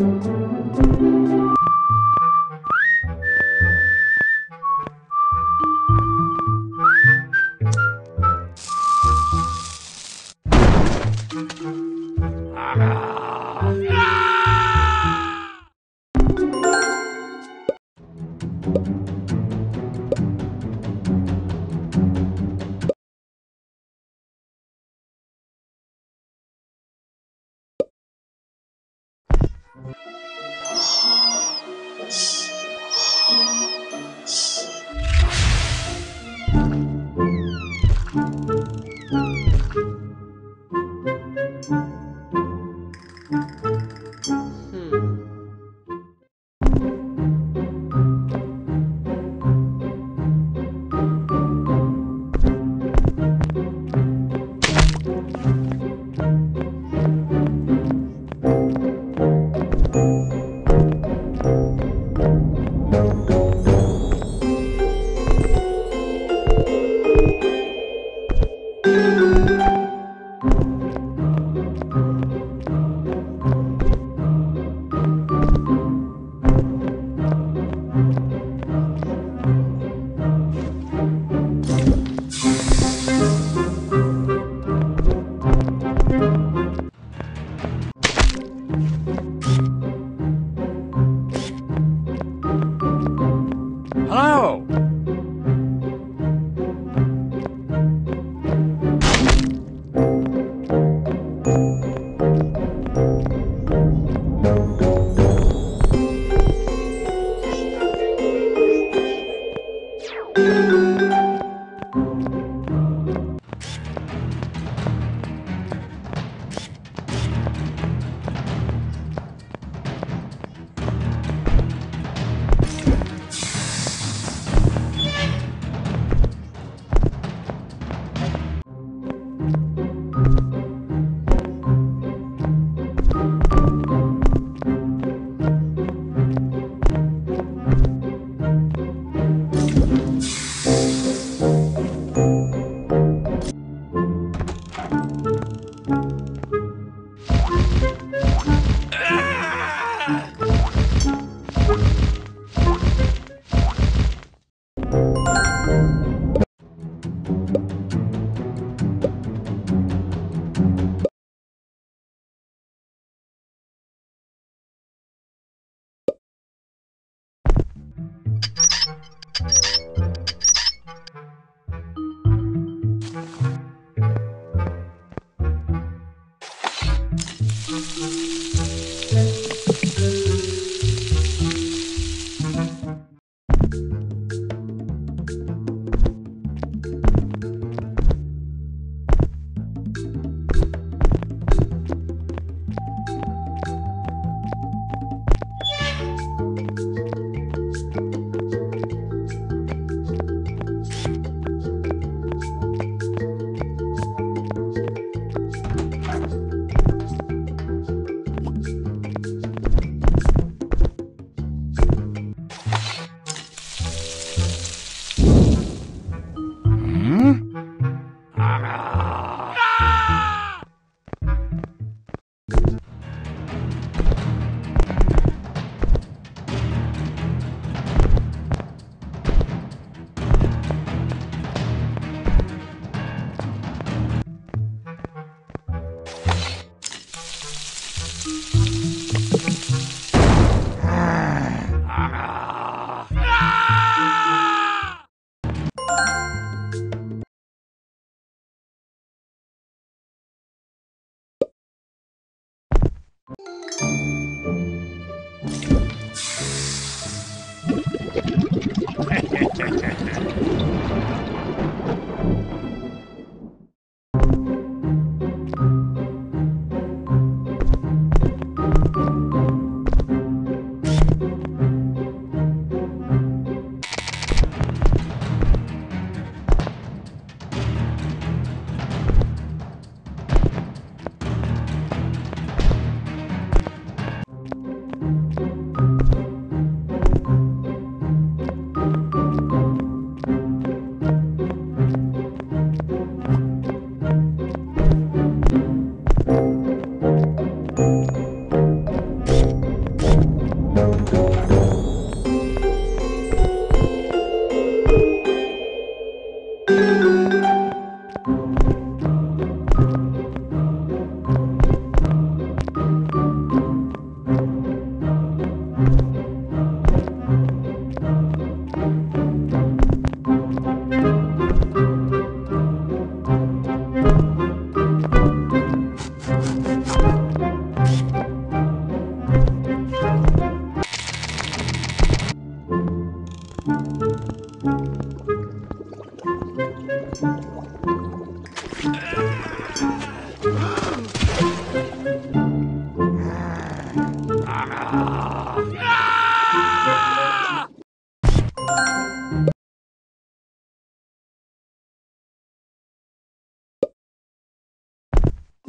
Hello?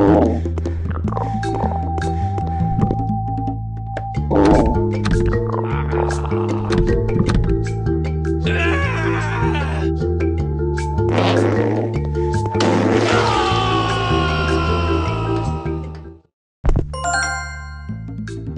Ah!